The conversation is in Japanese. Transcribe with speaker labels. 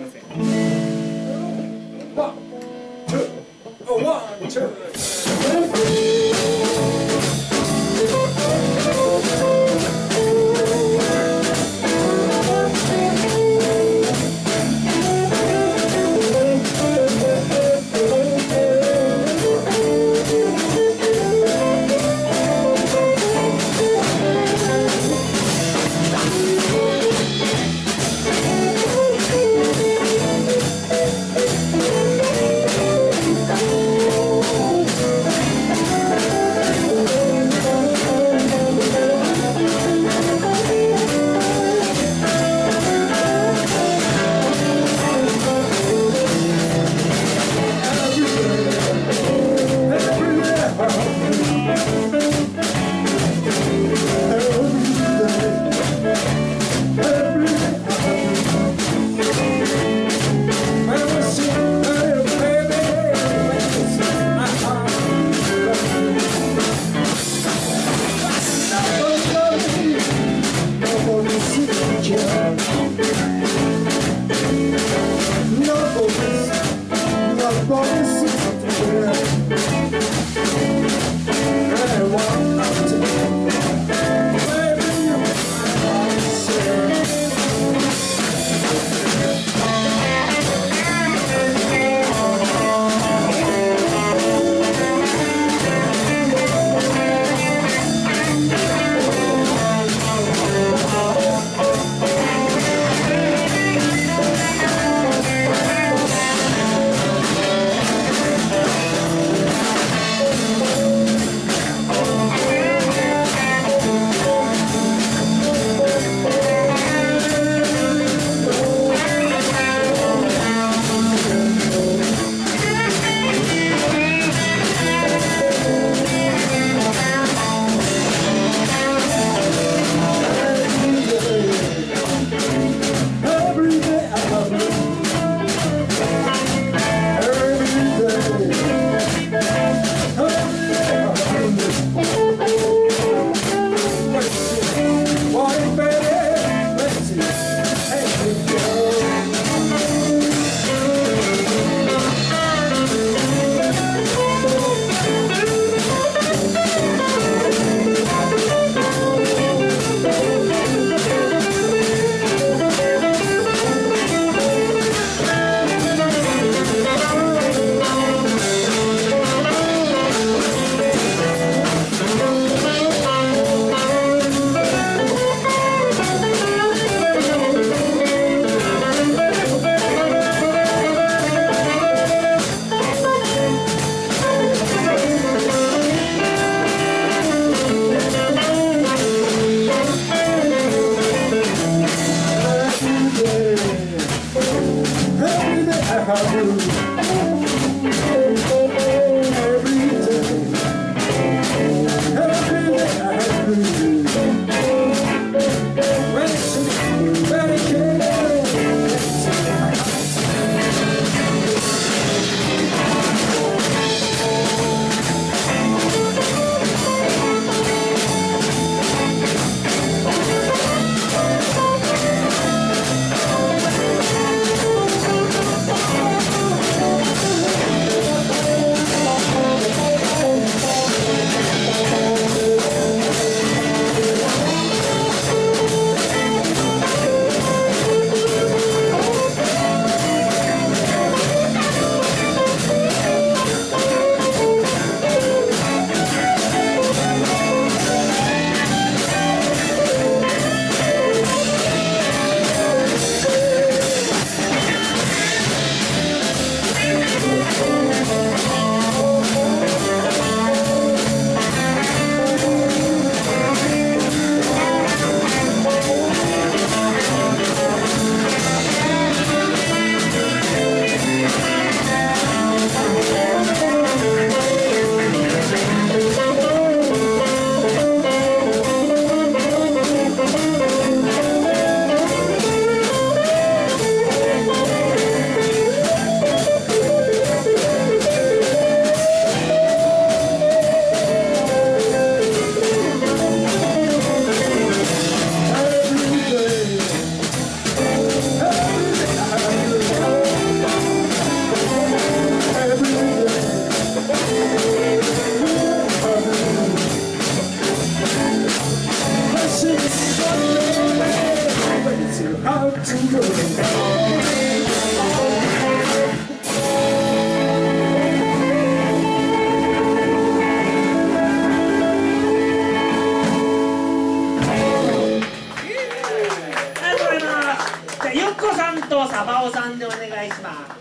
Speaker 1: ません。ワンツーワンツー。
Speaker 2: how よっこさんとサバオさんでお願いします。